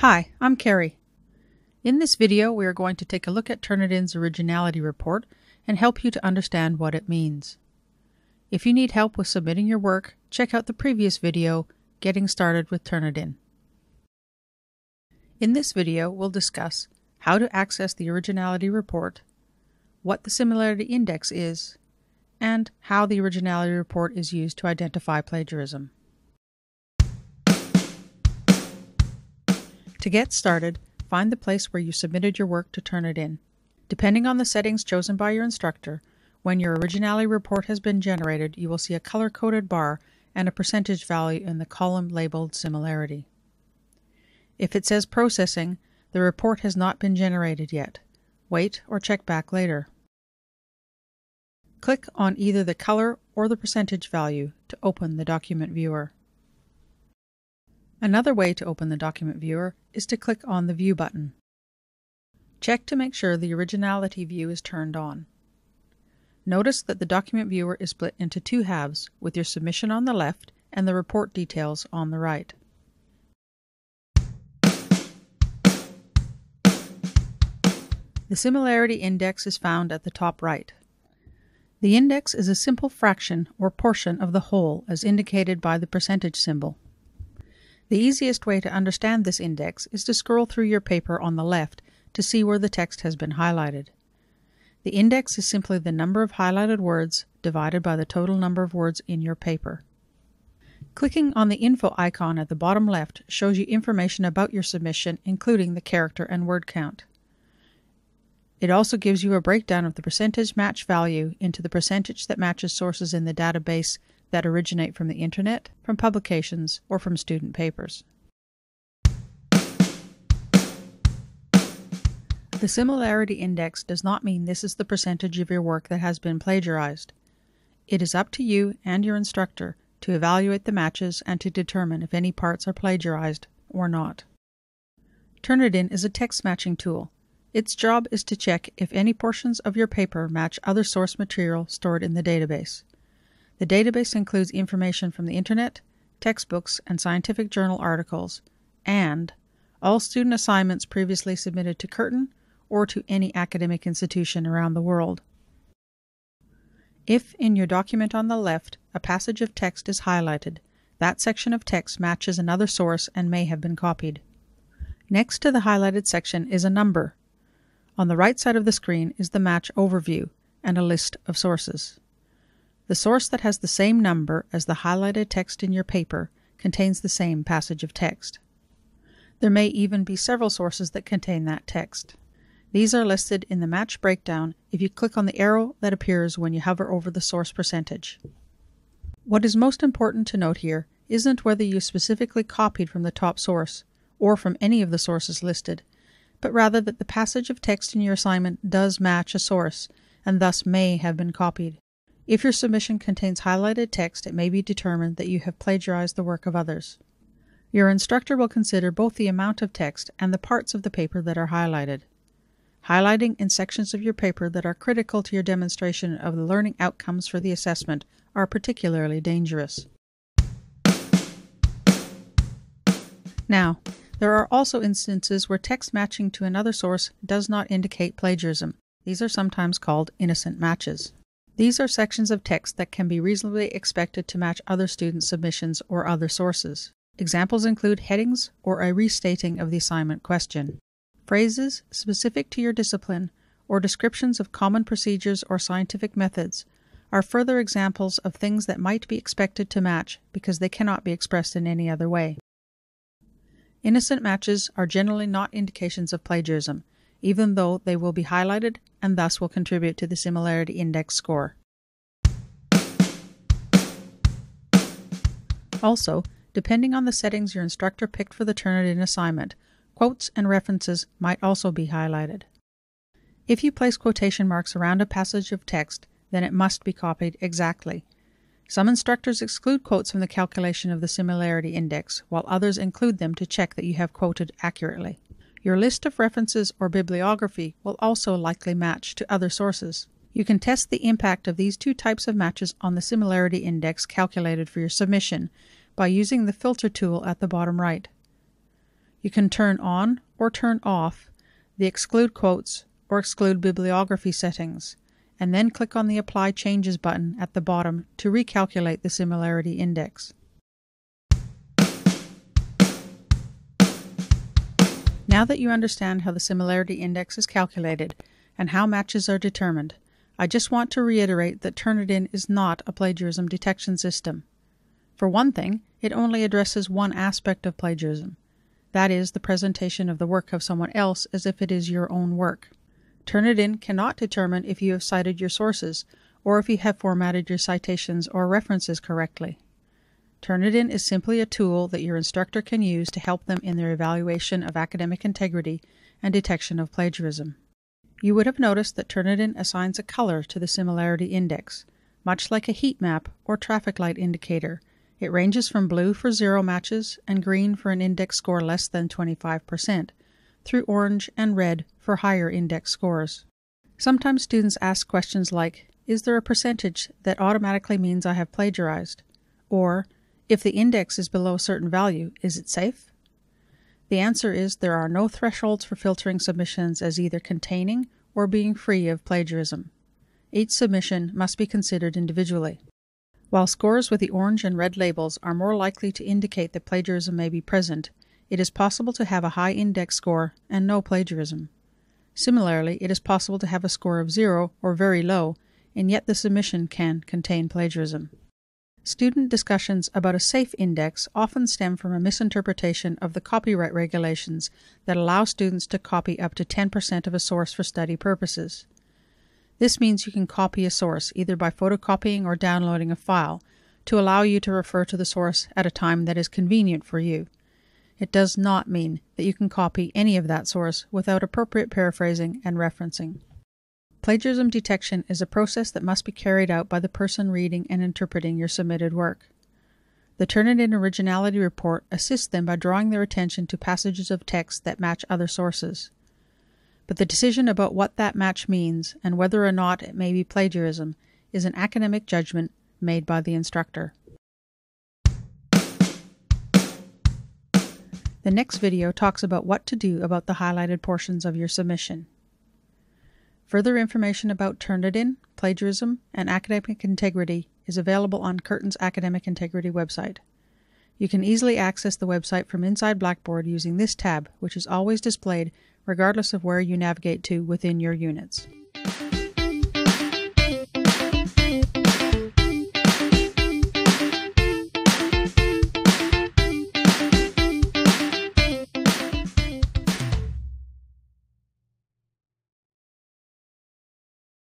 Hi, I'm Carrie. In this video, we are going to take a look at Turnitin's originality report and help you to understand what it means. If you need help with submitting your work, check out the previous video, Getting Started with Turnitin. In this video, we'll discuss how to access the originality report, what the similarity index is, and how the originality report is used to identify plagiarism. To get started, find the place where you submitted your work to Turnitin. Depending on the settings chosen by your instructor, when your originality report has been generated, you will see a color-coded bar and a percentage value in the column labeled Similarity. If it says Processing, the report has not been generated yet. Wait or check back later. Click on either the color or the percentage value to open the document viewer. Another way to open the document viewer is to click on the View button. Check to make sure the Originality view is turned on. Notice that the document viewer is split into two halves, with your submission on the left and the report details on the right. The similarity index is found at the top right. The index is a simple fraction or portion of the whole as indicated by the percentage symbol. The easiest way to understand this index is to scroll through your paper on the left to see where the text has been highlighted. The index is simply the number of highlighted words divided by the total number of words in your paper. Clicking on the info icon at the bottom left shows you information about your submission, including the character and word count. It also gives you a breakdown of the percentage match value into the percentage that matches sources in the database that originate from the internet, from publications, or from student papers. The similarity index does not mean this is the percentage of your work that has been plagiarized. It is up to you and your instructor to evaluate the matches and to determine if any parts are plagiarized or not. Turnitin is a text matching tool. Its job is to check if any portions of your paper match other source material stored in the database. The database includes information from the Internet, textbooks, and scientific journal articles, and all student assignments previously submitted to Curtin or to any academic institution around the world. If in your document on the left a passage of text is highlighted, that section of text matches another source and may have been copied. Next to the highlighted section is a number. On the right side of the screen is the match overview and a list of sources. The source that has the same number as the highlighted text in your paper contains the same passage of text. There may even be several sources that contain that text. These are listed in the match breakdown if you click on the arrow that appears when you hover over the source percentage. What is most important to note here isn't whether you specifically copied from the top source or from any of the sources listed, but rather that the passage of text in your assignment does match a source and thus may have been copied. If your submission contains highlighted text, it may be determined that you have plagiarized the work of others. Your instructor will consider both the amount of text and the parts of the paper that are highlighted. Highlighting in sections of your paper that are critical to your demonstration of the learning outcomes for the assessment are particularly dangerous. Now, there are also instances where text matching to another source does not indicate plagiarism. These are sometimes called innocent matches. These are sections of text that can be reasonably expected to match other student submissions or other sources. Examples include headings or a restating of the assignment question. Phrases specific to your discipline or descriptions of common procedures or scientific methods are further examples of things that might be expected to match because they cannot be expressed in any other way. Innocent matches are generally not indications of plagiarism, even though they will be highlighted and thus will contribute to the similarity index score. Also, depending on the settings your instructor picked for the Turnitin assignment, quotes and references might also be highlighted. If you place quotation marks around a passage of text, then it must be copied exactly. Some instructors exclude quotes from the calculation of the similarity index, while others include them to check that you have quoted accurately. Your list of references or bibliography will also likely match to other sources. You can test the impact of these two types of matches on the similarity index calculated for your submission by using the filter tool at the bottom right. You can turn on or turn off the exclude quotes or exclude bibliography settings, and then click on the Apply Changes button at the bottom to recalculate the similarity index. Now that you understand how the similarity index is calculated and how matches are determined, I just want to reiterate that Turnitin is not a plagiarism detection system. For one thing, it only addresses one aspect of plagiarism that is, the presentation of the work of someone else as if it is your own work. Turnitin cannot determine if you have cited your sources or if you have formatted your citations or references correctly. Turnitin is simply a tool that your instructor can use to help them in their evaluation of academic integrity and detection of plagiarism. You would have noticed that Turnitin assigns a color to the similarity index, much like a heat map or traffic light indicator. It ranges from blue for zero matches and green for an index score less than 25%, through orange and red for higher index scores. Sometimes students ask questions like, Is there a percentage that automatically means I have plagiarized? Or, if the index is below a certain value, is it safe? The answer is there are no thresholds for filtering submissions as either containing or being free of plagiarism. Each submission must be considered individually. While scores with the orange and red labels are more likely to indicate that plagiarism may be present, it is possible to have a high index score and no plagiarism. Similarly, it is possible to have a score of zero or very low, and yet the submission can contain plagiarism. Student discussions about a safe index often stem from a misinterpretation of the copyright regulations that allow students to copy up to 10% of a source for study purposes. This means you can copy a source either by photocopying or downloading a file to allow you to refer to the source at a time that is convenient for you. It does not mean that you can copy any of that source without appropriate paraphrasing and referencing. Plagiarism detection is a process that must be carried out by the person reading and interpreting your submitted work. The Turnitin Originality Report assists them by drawing their attention to passages of text that match other sources. But the decision about what that match means and whether or not it may be plagiarism is an academic judgment made by the instructor. The next video talks about what to do about the highlighted portions of your submission. Further information about Turnitin, plagiarism, and academic integrity is available on Curtin's Academic Integrity website. You can easily access the website from inside Blackboard using this tab, which is always displayed regardless of where you navigate to within your units.